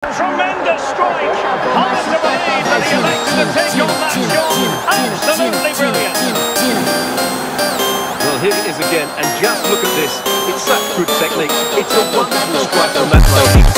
Tremendous strike! Hard to believe that he elected to take on that shot. Absolutely brilliant. Well, here it is again, and just look at this. It's such good technique. It's a wonderful strike from that lady.